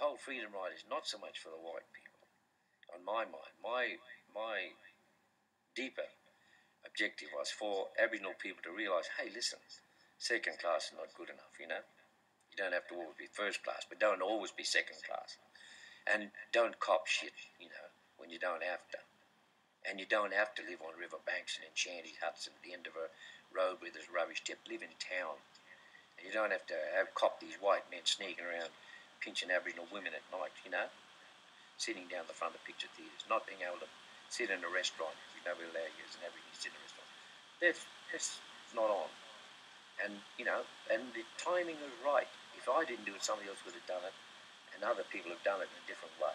whole freedom ride is not so much for the white people, on my mind. My my deeper objective was for Aboriginal people to realise, hey, listen, second class is not good enough, you know. You don't have to always be first class, but don't always be second class. And don't cop shit, you know, when you don't have to. And you don't have to live on riverbanks and in shanty huts at the end of a road where there's rubbish tip. Live in town. And you don't have to have cop these white men sneaking around pinching Aboriginal women at night, you know, sitting down the front of picture theatres, not being able to sit in a restaurant if you nobody allow you as an Aborigine to sit in a restaurant. That's, that's not on. And, you know, and the timing was right. If I didn't do it, somebody else would have done it, and other people have done it in a different way.